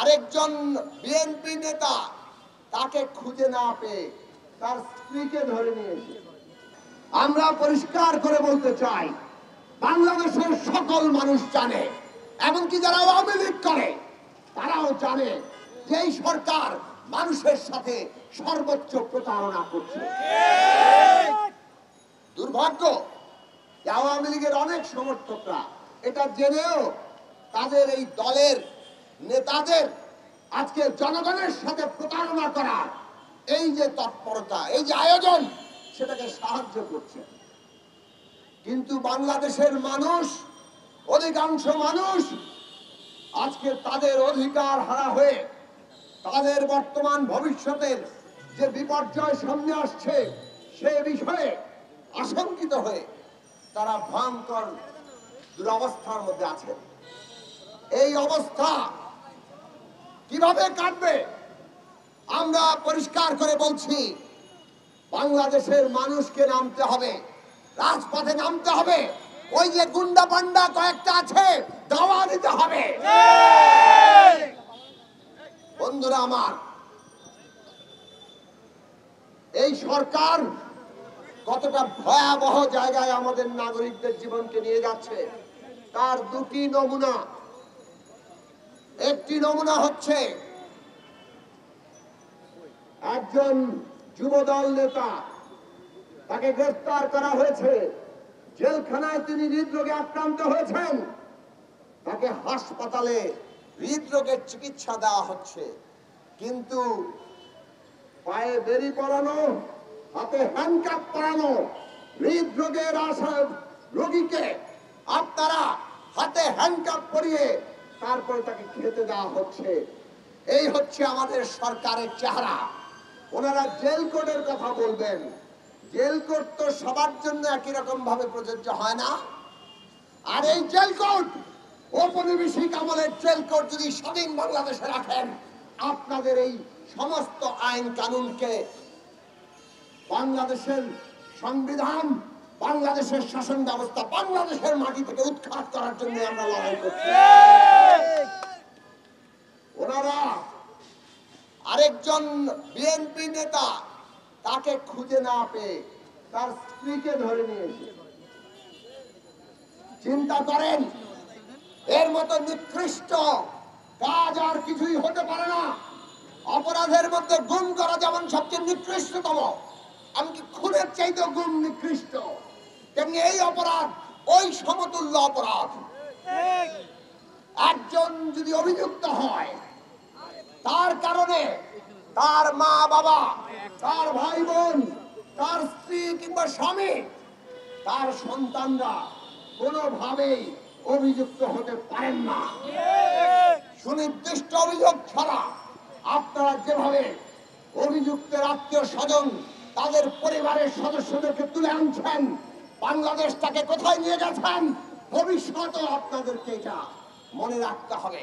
আরেকজন বিএনপি নেতা তাকে খুঁজে না পেয়ে তার স্ত্রীকে ধরে নিয়েছে আমরা পরিষ্কার করে বলতে চাই, বাংলাদেশের সকল মানুষ জানে, এমনকি যারা আওয়ামী লীগ করে, তারাও জানে যে এই সরকার মানুষের সাথে সর্বোচ্চ প্রতারণা করছে। দুর্ভাগ্য আওয়ামী লীগের অনেক সমর্থকরা এটা জেনেও তাদের এই দলের নেতাদের আজকে জনগণের সাথে প্রতারণা করা এই যে তৎপরতা, এই যে আয়োজন, সেটাকে সাহায্য করছে। কিন্তু বাংলাদেশের মানুষ, অধিকাংশ মানুষ আজকে তাদের অধিকার হারা হয়ে তাদের বর্তমান ভবিষ্যতের যে বিপর্যয় সামনে আসছে, সে বিষয়ে আশঙ্কিত হয়ে তারা ভয়ঙ্কর দুরবস্থার মধ্যে আছে। এই অবস্থা কীভাবে কাটবে? আমরা পরিষ্কার করে বলছি, বাংলাদেশের মানুষকে নামতে হবে, রাজপথে নামতে হবে। ওই যে গুন্ডা পান্ডা কয়েকটা আছে, দাওয়া দিতে হবে। বন্ধুরা আমার, এই সরকার কতটা ভয়াবহ জায়গায় আমাদের নাগরিকদের জীবনকে নিয়ে যাচ্ছে, তার দুটি নমুনা একটি নমুনা হচ্ছে একজন যুবদল নেতা। তাকে গ্রেফতার করা হয়েছে। জেলখানায় তিনি হৃদরোগে আক্রান্ত হয়েছেন। তাকে হাসপাতালে হৃদরোগের চিকিৎসা দেওয়া হচ্ছে। কিন্তু পায়ে বেরি পরানো, হাতে হ্যান্ডকাপ পরানো হৃদরোগের আশা রোগীকে আপনারা হাতে হ্যান্ডকাপ পরিয়ে তারপরে তাকে খেতে দেওয়া হচ্ছে? এই হচ্ছে আমাদের সরকারের চেহারা। ওনারা জেল কোডের কথা বলবেন। জেল কোড তো সবার জন্য একই রকম ভাবে প্রযোজ্য হয় না। আর এই জেল কোড, ঔপনিবেশিক আমলের জেল কোড যদি স্বাধীন বাংলাদেশে রাখেন, আপনাদের এই সমস্ত আইন কানুনকে বাংলাদেশের সংবিধান, বাংলাদেশের শাসন ব্যবস্থা, বাংলাদেশের মাটি থেকে উৎখাত করার জন্য আমরা লড়াই করছি। আরেকজন বিএনপি নেতা তাকে খুঁজে না পেয়ে তার স্ত্রীকে ধরে নিয়েছে চিন্তা করেন, এর মতো নিকৃষ্ট কাজ আর কিছুই হতে পারে না। অপরাধের মধ্যে গুম করা যেমন সবচেয়ে নিকৃষ্টতম এমনকি খুনের চাইতে গুম নিকৃষ্ট? তেমনি এই অপরাধ, ওই সমতুল্য অপরাধ। একজন যদি অভিযুক্ত হয়, তার কারণে তার মা বাবা, তার ভাই বোন, তার স্ত্রী কিংবা স্বামী, তার সন্তানরা কোনোভাবেই অভিযুক্ত হতে পারেন না। সুনির্দিষ্ট অভিযোগ ছাড়া আপনারা যেভাবে অভিযুক্তের আত্মীয় স্বজন তাদের পরিবারের সদস্যদেরকে তুলে আনছেন বাংলাদেশটাকে কোথায় নিয়ে গেছেন, ভবিষ্যতেও আপনাদেরকে এটা মনে রাখতে হবে।